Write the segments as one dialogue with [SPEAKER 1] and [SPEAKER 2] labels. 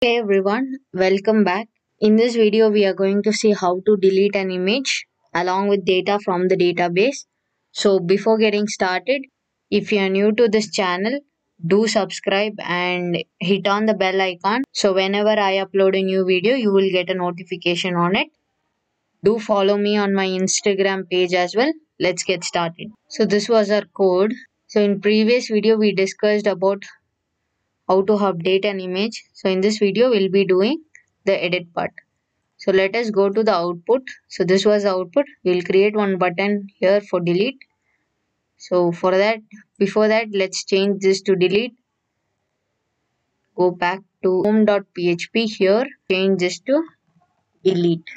[SPEAKER 1] Hey everyone, welcome back. In this video, we are going to see how to delete an image along with data from the database. So before getting started, if you are new to this channel, do subscribe and hit on the bell icon. So whenever I upload a new video, you will get a notification on it. Do follow me on my Instagram page as well. Let's get started. So this was our code. So in previous video, we discussed about how to update an image. So in this video, we'll be doing the edit part. So let us go to the output. So this was the output. We'll create one button here for delete. So for that, before that, let's change this to delete. Go back to home.php here, change this to delete.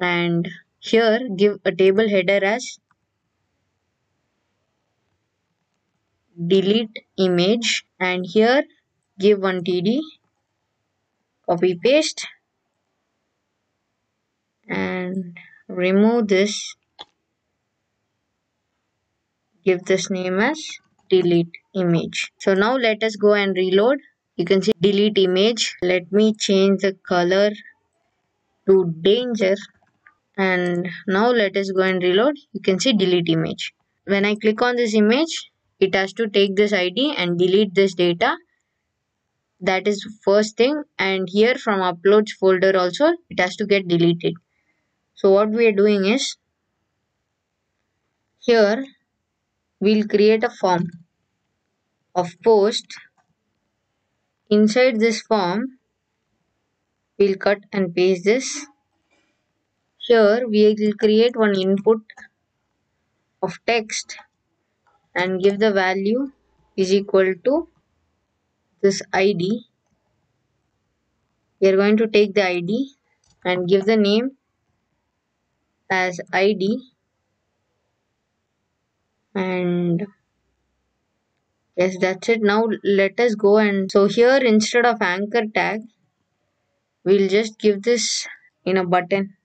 [SPEAKER 1] And here give a table header as delete image and here give one td copy paste. And remove this. Give this name as delete image. So now let us go and reload. You can see delete image. Let me change the color to danger. And now let us go and reload. You can see delete image. When i click on this image it has to take this id and delete this data. That is first thing. And here from uploads folder also it has to get deleted. So what we are doing is here we'll create a form of post. Inside this form we'll cut and paste this. Here we will create one input of text and give the value is equal to this id we are going to take the id and give the name as id and yes that's it. Now let us go and so here instead of anchor tag we'll just give this in a button.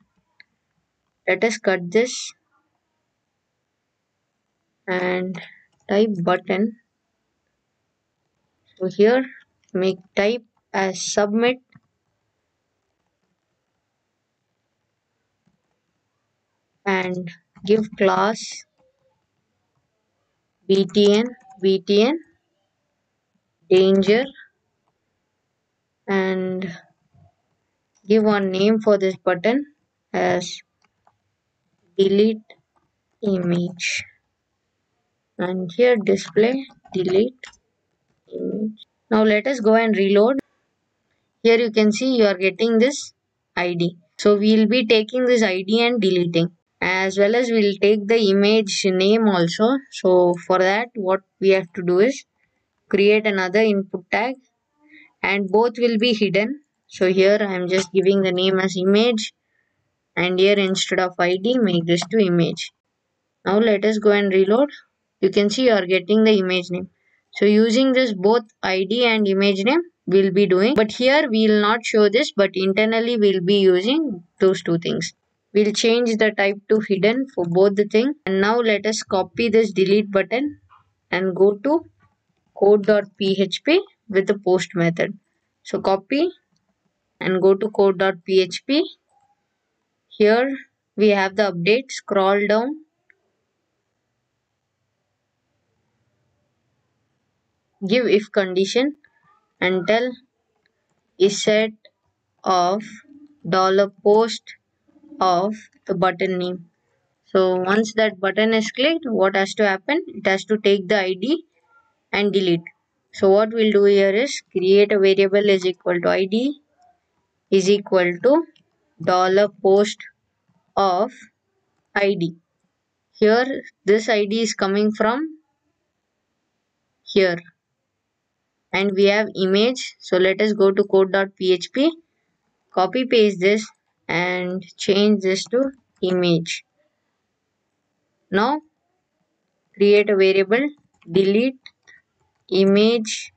[SPEAKER 1] Let us cut this and type button. So here make type as submit. And give class btn btn danger. And give one name for this button as delete image and here display delete image. Now let us go and reload. Here you can see you are getting this id so we'll be taking this id and deleting. As well as we'll take the image name also. So for that what we have to do is create another input tag. And both will be hidden. So here i am just giving the name as image. And here instead of id make this to image. Now let us go and reload you can see you are getting the image name. So using this both id and image name we'll be doing but here we will not show this but internally we'll be using those two things. We'll change the type to hidden for both the thing. And now let us copy this delete button and go to code.php with the post method. So copy and go to code.php here we have the update scroll down give if condition and tell is set of dollar post of the button name. So once that button is clicked what has to happen? It has to take the id and delete. So what we'll do here is create a variable is equal to id is equal to dollar post of id here this id is coming from here and we have image. So let us go to code.php copy paste this and change this to image. Now create a variable delete image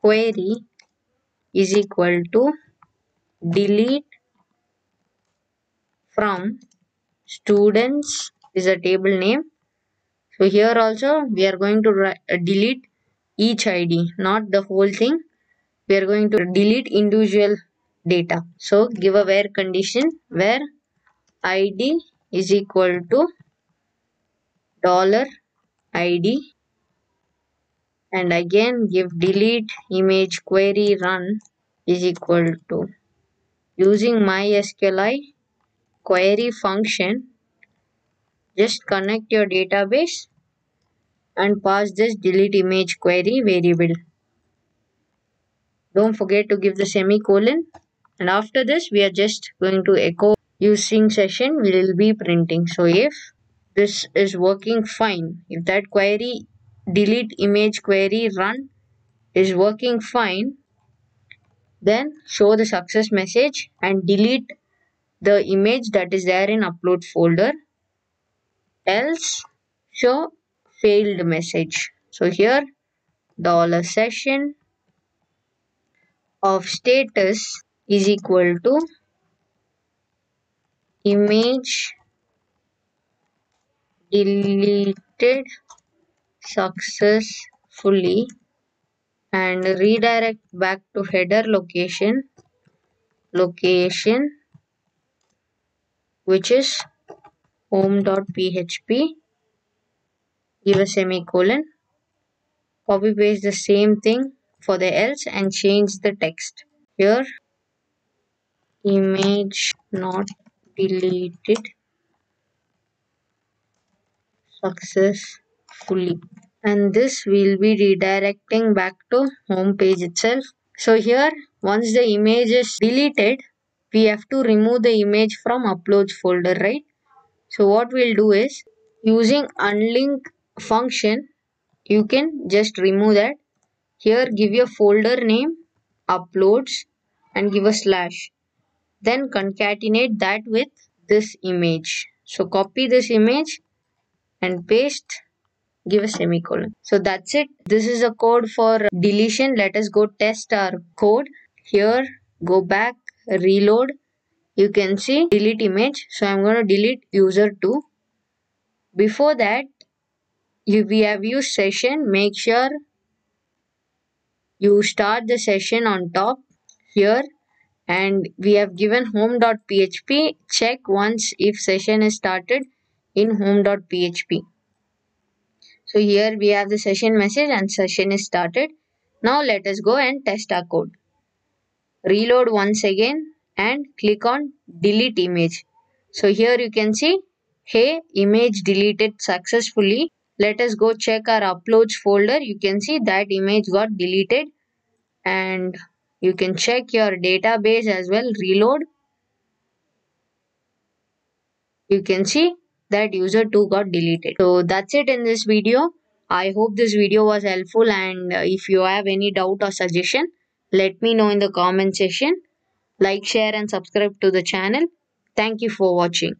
[SPEAKER 1] query is equal to delete from students is a table name. So here also we are going to delete each id not the whole thing. We are going to delete individual data. So give a where condition where id is equal to dollar id and again give delete image query run is equal to using mysqli query function. Just connect your database and pass this delete image query variable. Don't forget to give the semicolon. And after this we are just going to echo using session we will be printing. So if this is working fine if that query delete image query run is working fine then show the success message and delete the image that is there in upload folder. Else show failed message. So here dollar session of status is equal to image deleted successfully and redirect back to header location location which is home.php give a semicolon copy paste the same thing for the else and change the text. Here image not deleted. Successfully and this will be redirecting back to home page itself. So here once the image is deleted we have to remove the image from uploads folder right? So what we'll do is using unlink function you can just remove that. Here give your folder name uploads and give a slash. Then concatenate that with this image. So copy this image and paste give a semicolon. So that's it. This is a code for deletion. Let us go test our code. Here go back reload. You can see delete image. So i'm going to delete user 2 before that if we have used session. Make sure you start the session on top here. And we have given home.php check once if session is started in home.php so here we have the session message and session is started. Now let us go and test our code. Reload once again and click on delete image. So here you can see hey image deleted successfully let us go check our uploads folder. You can see that image got deleted. And you can check your database as well. Reload. You can see that user 2 got deleted. So that's it in this video. I hope this video was helpful. And if you have any doubt or suggestion let me know in the comment section. Like share and subscribe to the channel. Thank you for watching